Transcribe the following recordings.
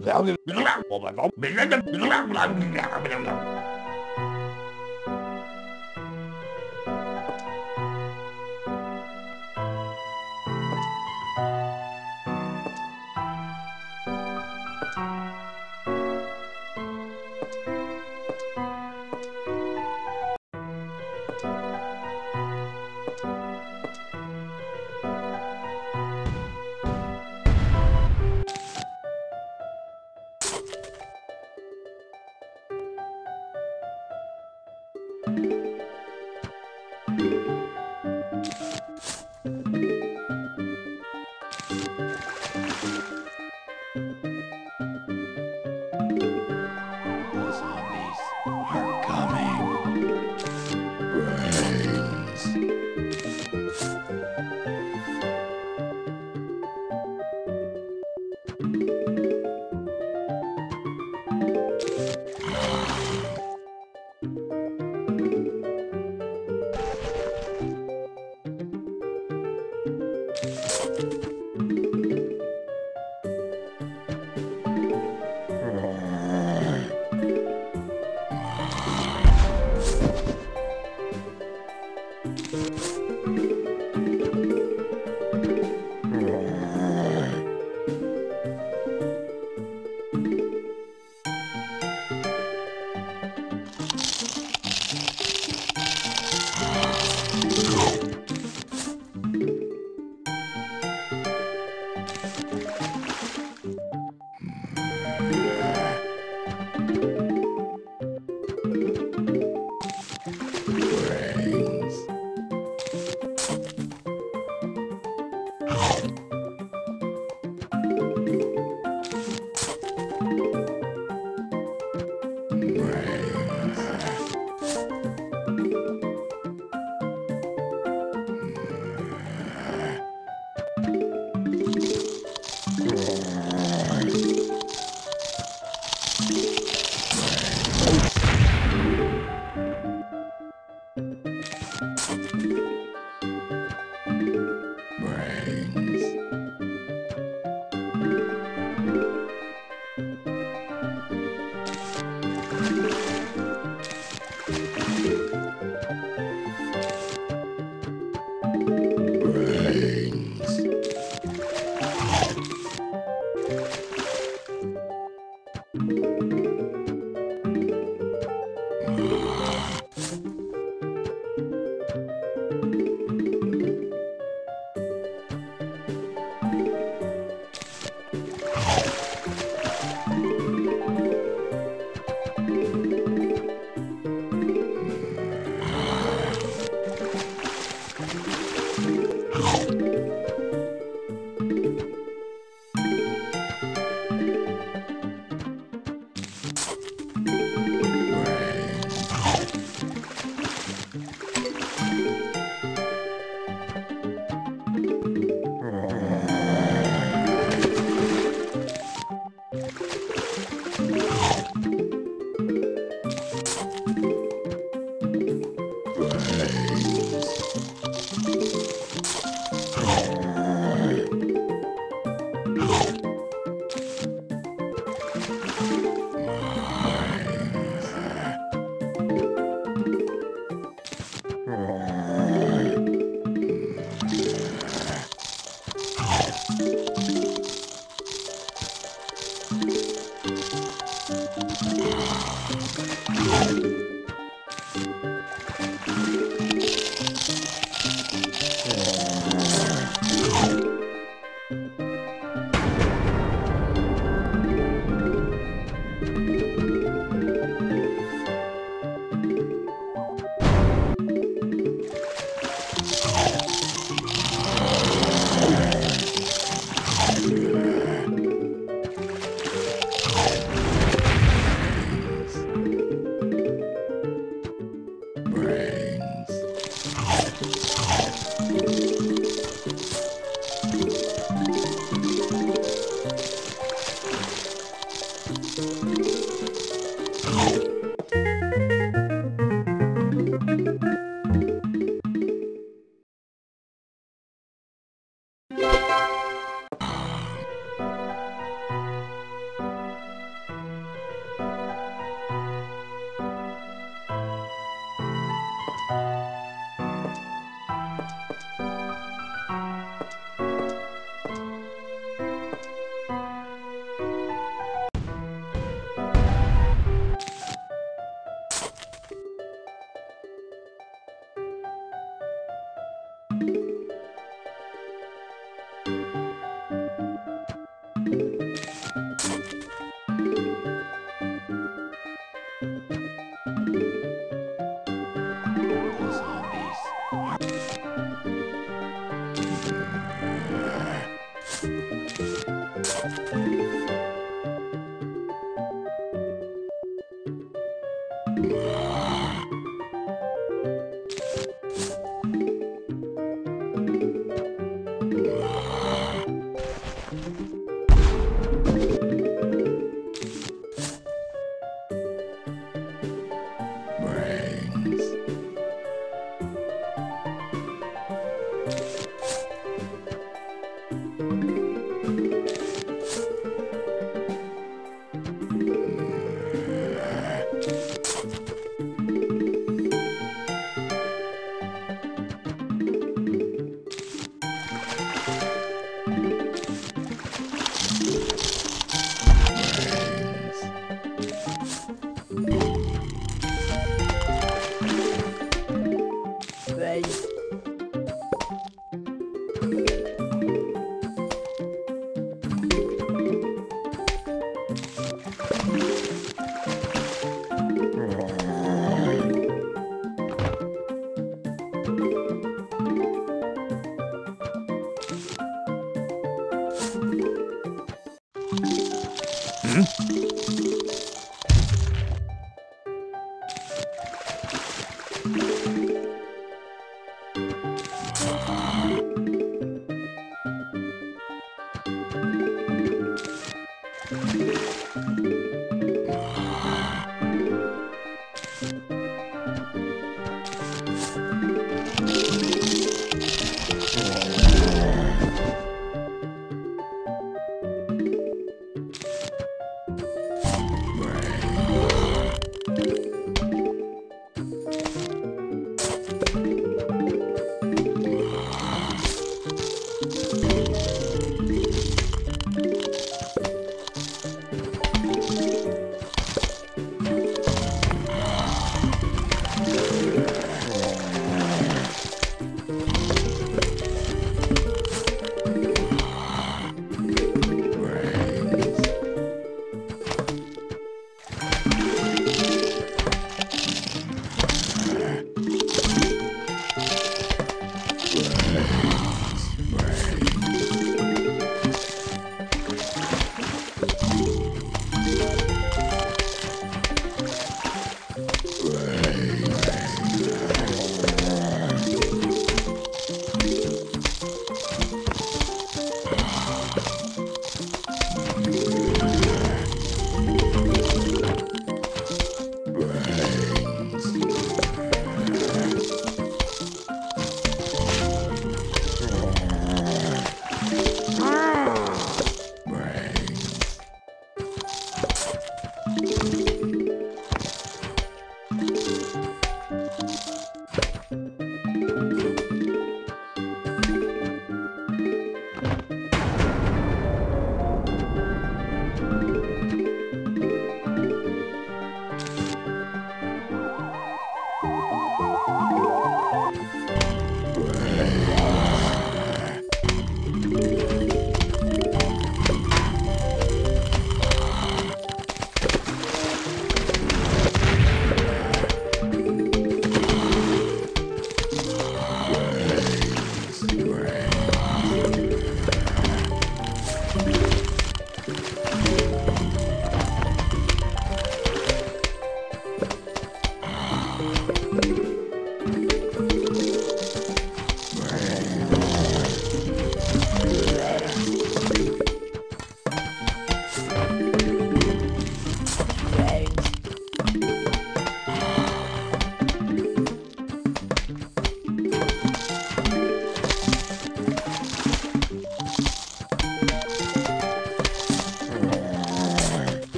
The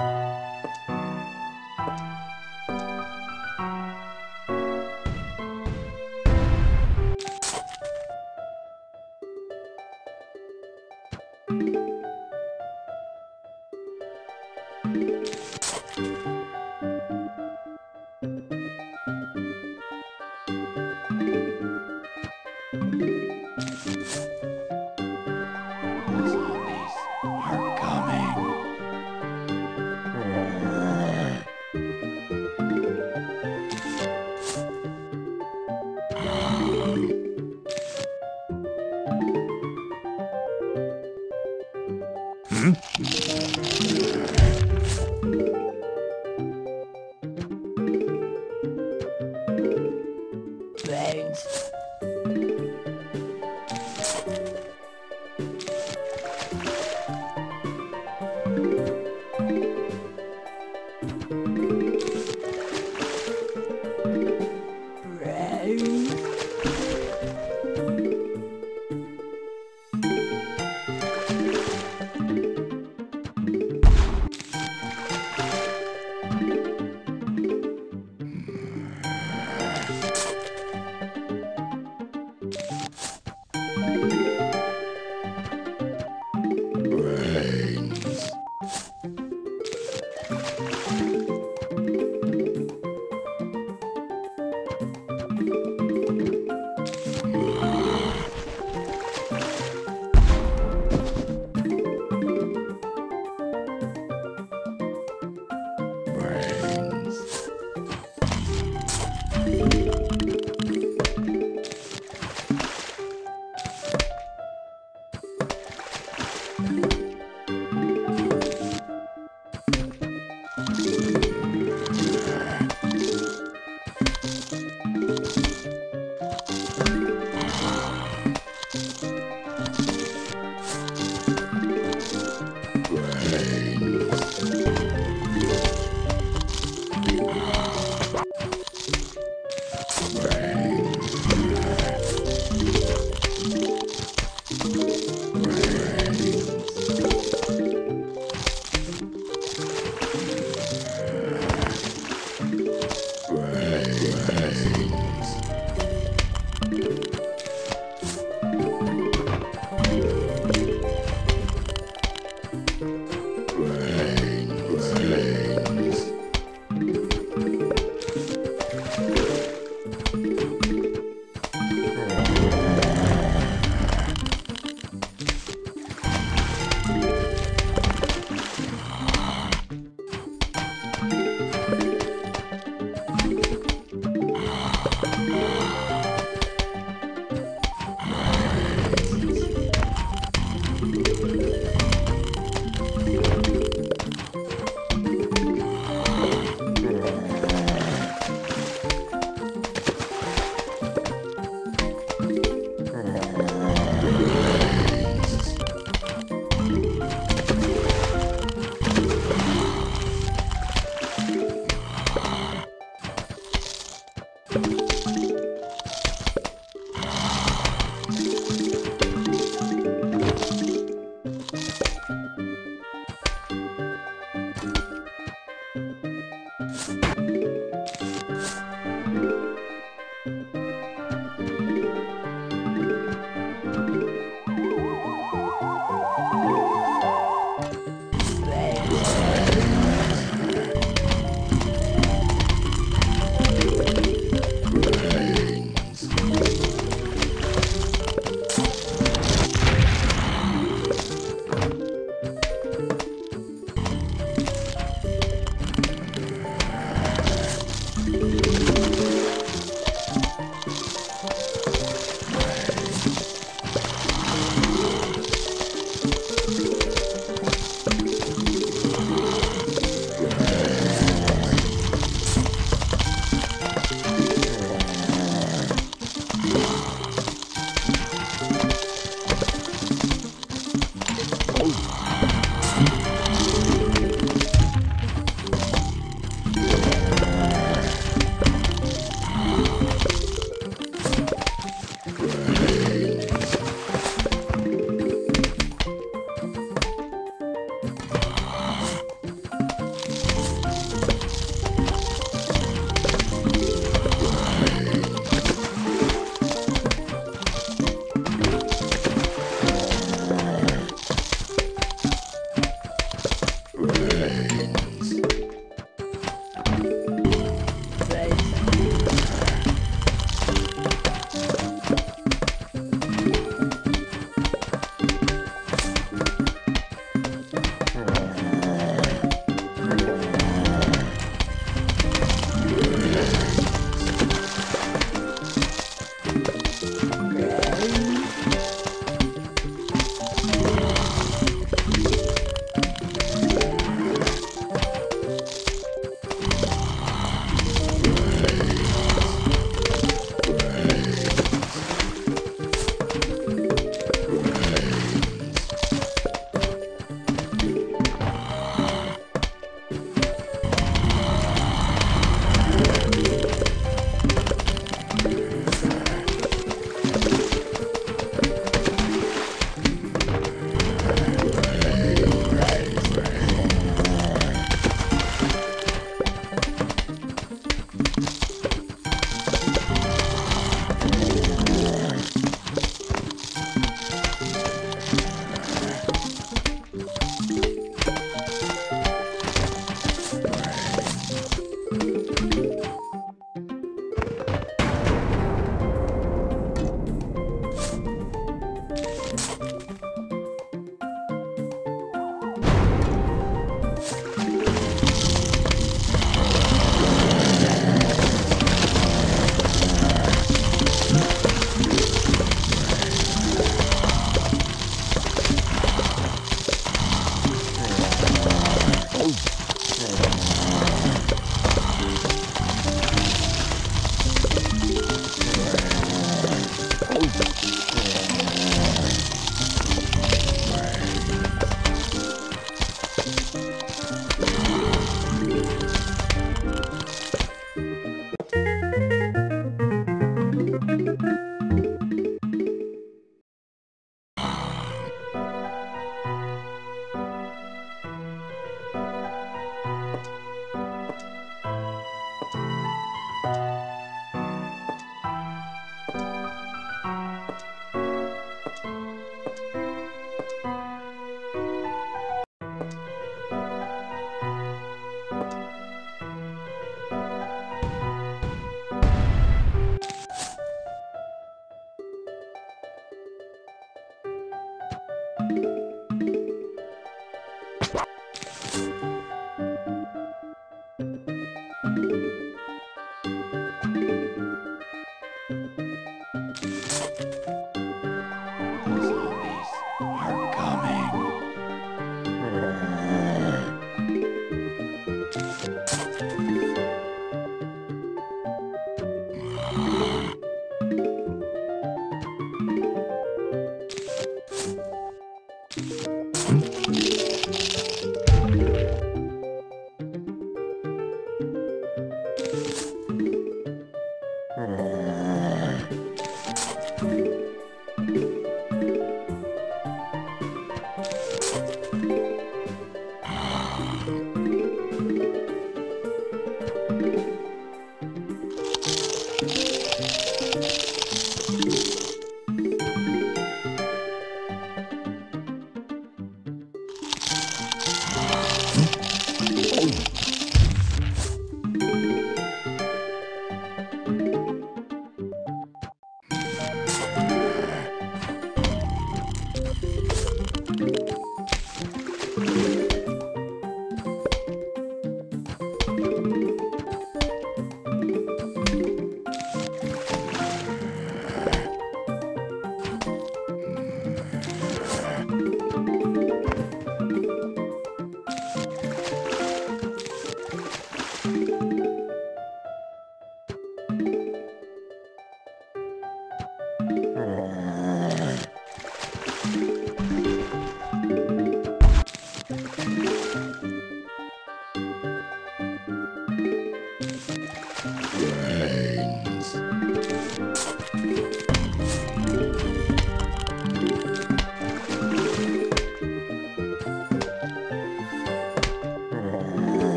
Zombies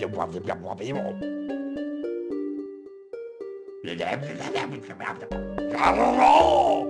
dùng vòng dùng vòng vòng ý một Vì đẹp thì đã đẹp Rồi rồi rồi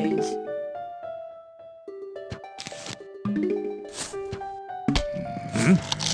Brains. Brains, hmm?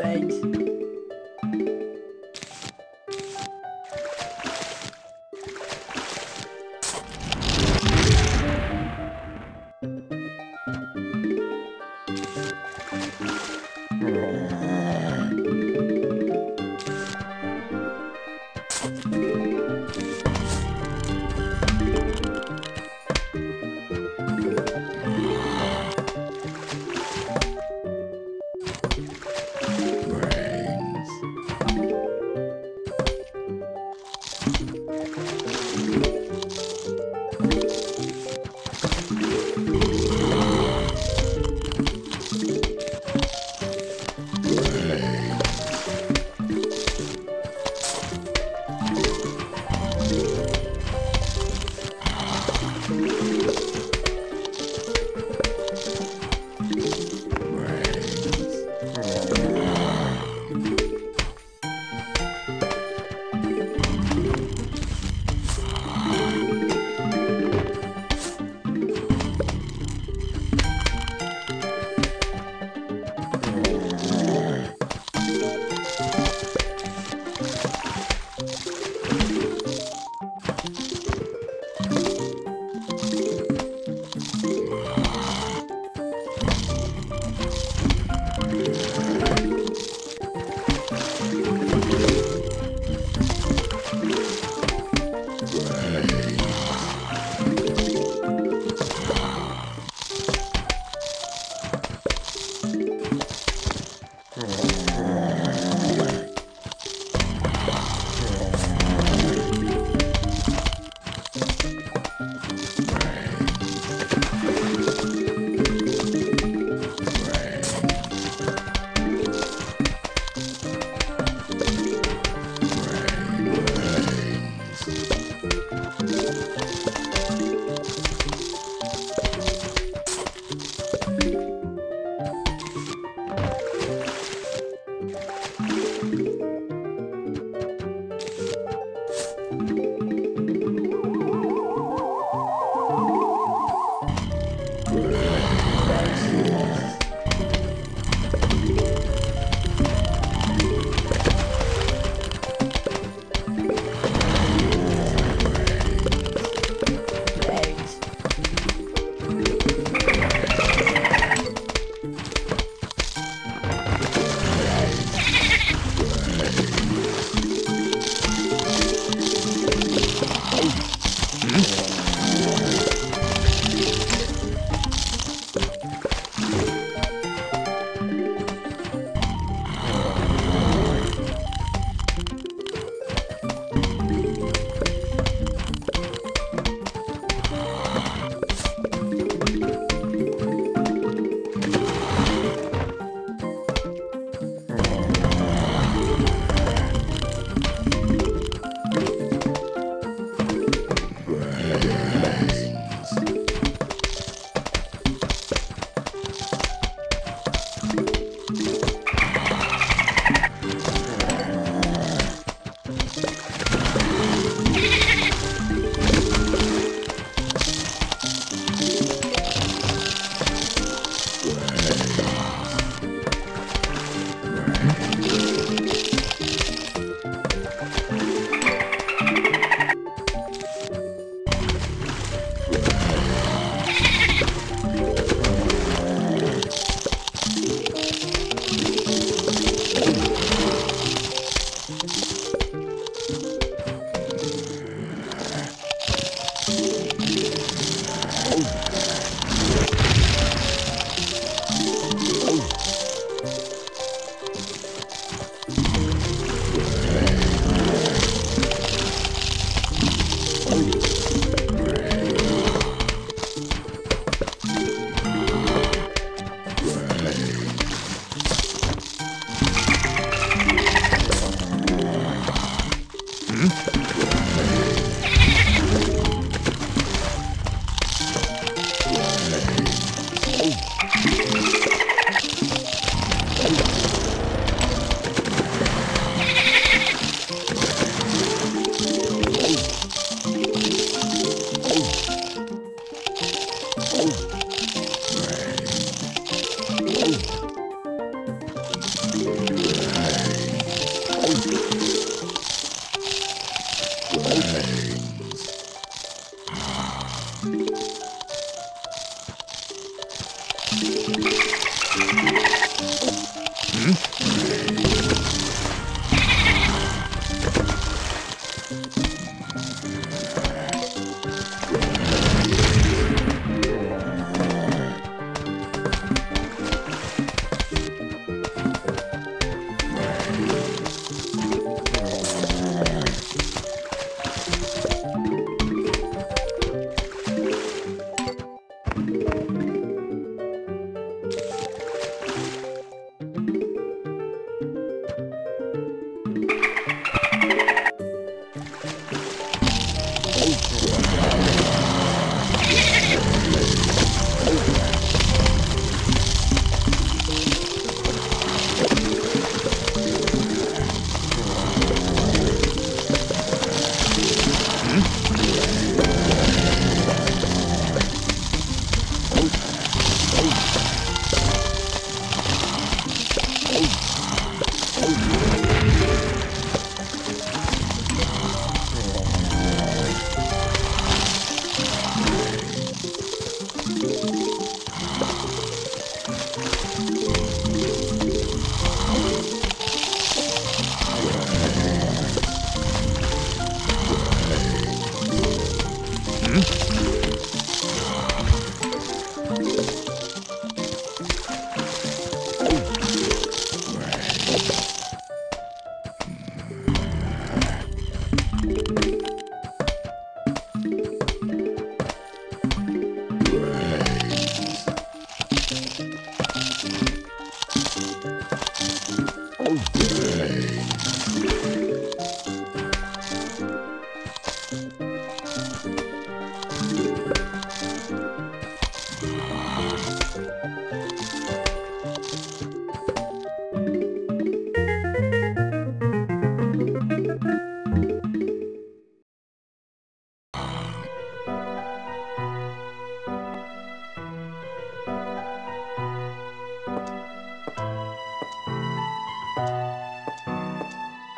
Brains,